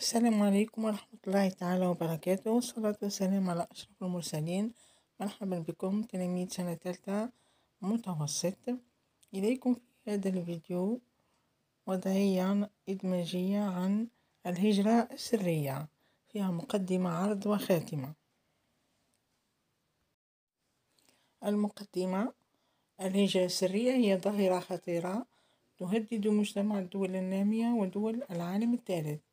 السلام عليكم ورحمة الله تعالى وبركاته. والصلاة والسلام على أشرف المرسلين. مرحبا بكم تلاميذ سنة ثالثة متوسط. إليكم في هذا الفيديو وضعية إدماجية عن الهجرة السرية. فيها مقدمة عرض وخاتمة. المقدمة الهجرة السرية هي ظاهرة خطيرة تهدد مجتمع الدول النامية ودول العالم الثالث.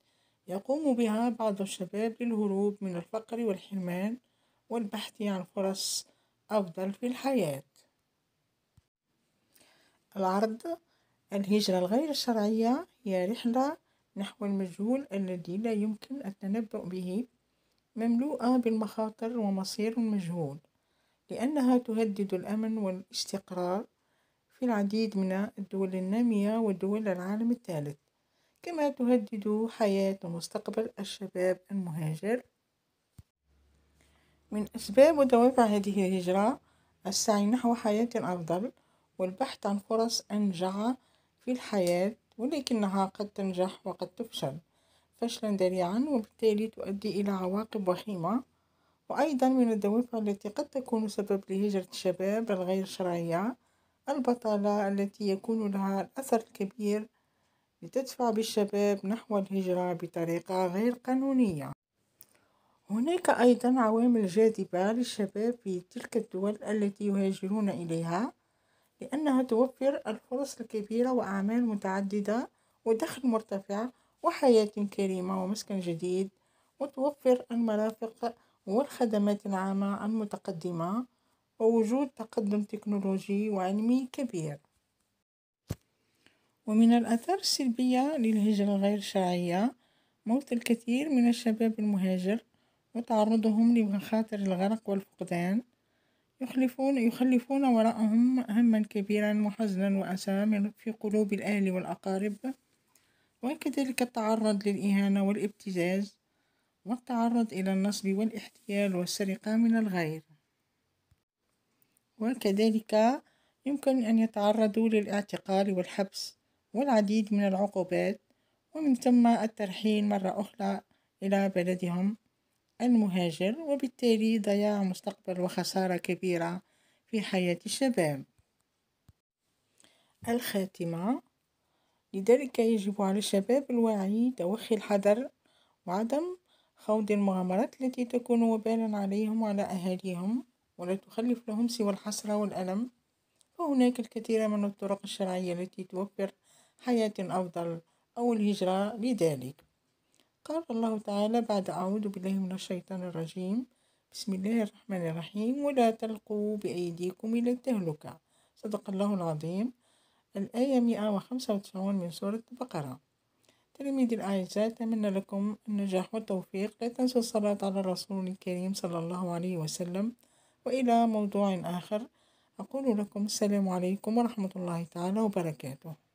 يقوم بها بعض الشباب للهروب من الفقر والحرمان والبحث عن فرص أفضل في الحياة. العرض الهجرة الغير شرعية هي رحلة نحو المجهول الذي لا يمكن التنبؤ به مملوءة بالمخاطر ومصير مجهول لأنها تهدد الأمن والاستقرار في العديد من الدول النامية ودول العالم الثالث. كما تهدد حياة ومستقبل الشباب المهاجر. من أسباب ودوافع هذه الهجرة السعي نحو حياة أفضل والبحث عن فرص أنجع في الحياة ولكنها قد تنجح وقد تفشل فشلا ذريعا وبالتالي تؤدي إلى عواقب وخيمة. وأيضا من الدوافع التي قد تكون سبب لهجرة الشباب الغير شرعية البطالة التي يكون لها الأثر الكبير لتدفع بالشباب نحو الهجرة بطريقة غير قانونية. هناك أيضا عوامل جاذبة للشباب في تلك الدول التي يهاجرون إليها لأنها توفر الفرص الكبيرة وأعمال متعددة ودخل مرتفع وحياة كريمة ومسكن جديد وتوفر المرافق والخدمات العامة المتقدمة ووجود تقدم تكنولوجي وعلمي كبير. ومن الآثار السلبية للهجرة غير شرعية موت الكثير من الشباب المهاجر وتعرضهم لمخاطر الغرق والفقدان. يخلفون يخلفون وراءهم هما كبيرا وحزنا وأسى في قلوب الأهل والأقارب. وكذلك التعرض للإهانة والابتزاز والتعرض إلى النصب والاحتيال والسرقة من الغير. وكذلك يمكن أن يتعرضوا للاعتقال والحبس والعديد من العقوبات ومن ثم الترحيل مرة أخرى إلى بلدهم المهاجر وبالتالي ضياع مستقبل وخسارة كبيرة في حياة الشباب. الخاتمة لذلك يجب على الشباب الواعي توخي الحذر وعدم خوض المغامرات التي تكون وبالا عليهم وعلى أهاليهم ولا تخلف لهم سوى الحسرة والألم. فهناك الكثير من الطرق الشرعية التي توفر حياة أفضل أو الهجرة لذلك قال الله تعالى بعد أعوذ بالله من الشيطان الرجيم. بسم الله الرحمن الرحيم. ولا تلقوا بأيديكم إلى التهلكة. صدق الله العظيم. الآية 195 من سورة البقرة. تلاميذي الأعزاء أتمنى لكم النجاح والتوفيق. لا تنسوا الصلاة على الرسول الكريم صلى الله عليه وسلم. وإلى موضوع آخر أقول لكم السلام عليكم ورحمة الله تعالى وبركاته.